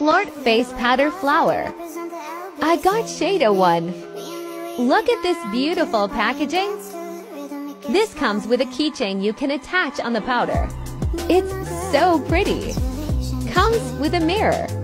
Flortte Face Powder Flower. I got Shada one. Look at this beautiful packaging. This comes with a keychain you can attach on the powder. It's so pretty. Comes with a mirror.